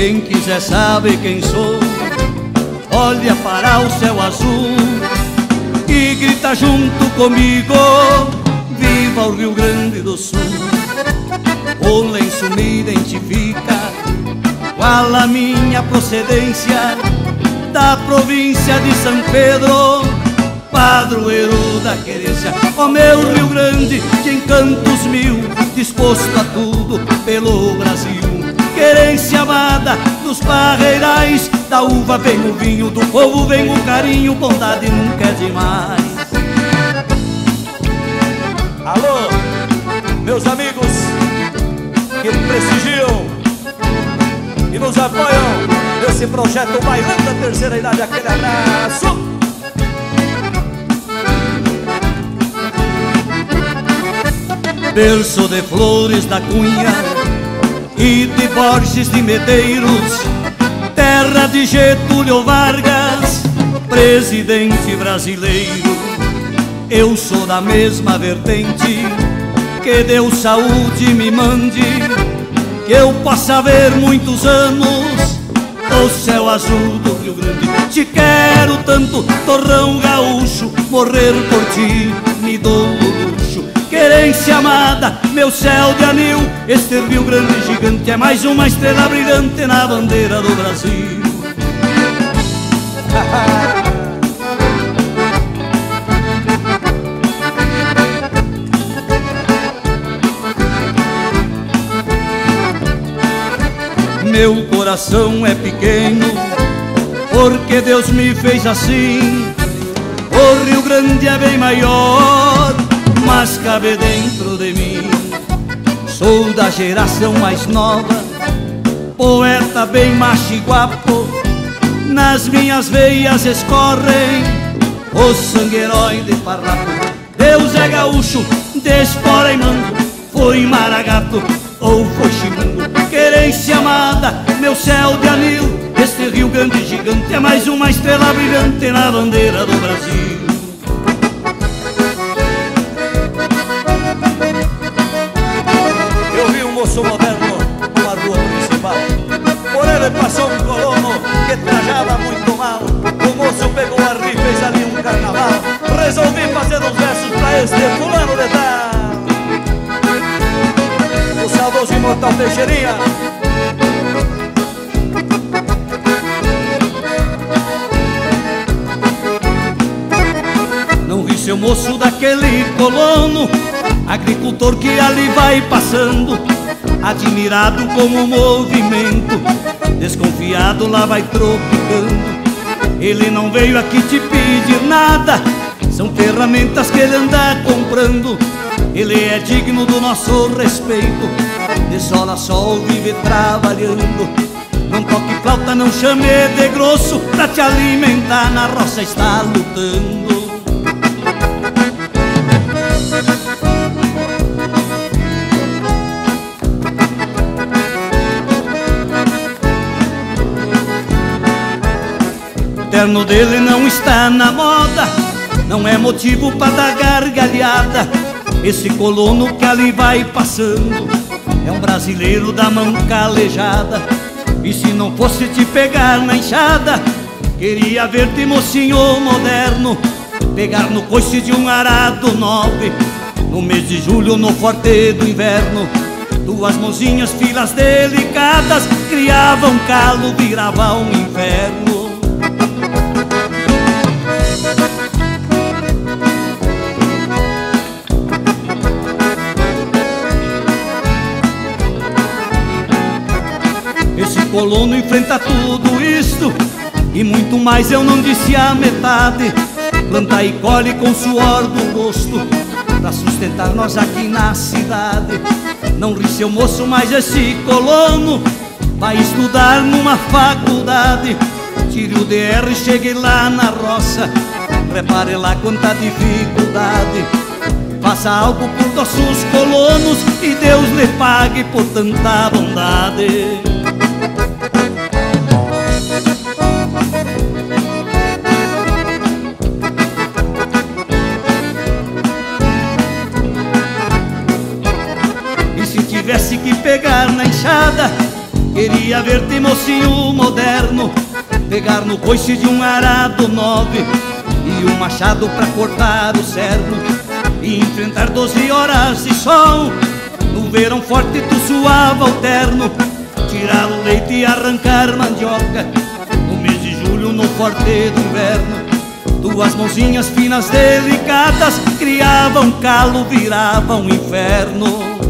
Quem quiser saber quem sou, olha para o céu azul e grita junto comigo: Viva o Rio Grande do Sul! O lenço me identifica, qual a minha procedência da província de São Pedro, padroeiro da querência. Ó oh, meu Rio Grande, de encantos mil, disposto a tudo pelo Brasil. Amada dos parreirais, da uva vem o vinho, do povo vem o carinho, bondade nunca é demais. Alô, meus amigos que prestigiam e nos apoiam nesse projeto Bailando da Terceira Idade. Aquele abraço! Berço de flores da cunha e de Borges de Medeiros, terra de Getúlio Vargas, presidente brasileiro. Eu sou da mesma vertente que Deus saúde me mande, que eu possa ver muitos anos o céu azul do Rio Grande. Te quero tanto, torrão gaúcho, morrer por ti me dou. Querência amada, meu céu de anil, este Rio Grande gigante é mais uma estrela brilhante na bandeira do Brasil. meu coração é pequeno, porque Deus me fez assim. O Rio Grande é bem maior, mas cabe dentro de mim. Sou da geração mais nova, poeta bem macho e guapo. Nas minhas veias escorrem o sangue herói de farrapo. Deus é gaúcho, despora e mando, foi maragato ou foi chimundo querência amada, meu céu de anil. Este rio grande gigante é mais uma estrela brilhante na bandeira do Brasil. Este fulano de tal. Saudoso imortal Teixeirinha. Não vi seu moço daquele colono Agricultor que ali vai passando Admirado com o movimento Desconfiado lá vai tropicando. Ele não veio aqui te pedir nada São ferramentas que ele anda comprando. Ele é digno do nosso respeito. De sol a sol vive trabalhando. Não toque flauta, não chame de grosso. Pra te alimentar na roça está lutando. O terno dele não está na moda Não é motivo para dar gargalhada. Esse colono que ali vai passando É um brasileiro da mão calejada. E se não fosse te pegar na enxada Queria ver-te mocinho moderno Pegar no coice de um arado nobre. No mês de julho no forte do inverno Duas mãozinhas filas delicadas Criavam calo, virava um inferno colono enfrenta tudo isto E muito mais eu não disse a metade. Planta e colhe com suor do rosto Pra sustentar nós aqui na cidade. Não ri seu moço, mas esse colono Vai estudar numa faculdade. Tire o DR e chegue lá na roça Prepare lá quanta dificuldade. Faça algo por nossos colonos E Deus lhe pague por tanta bondade na enxada. Queria ver-te mocinho moderno Pegar no coice de um arado nove E um machado pra cortar o cerno. E enfrentar doze horas de sol No verão forte tu suava o terno. Tirar o leite e arrancar mandioca No mês de julho no forte do inverno. Tuas mãozinhas finas delicadas Criavam calo, viravam inferno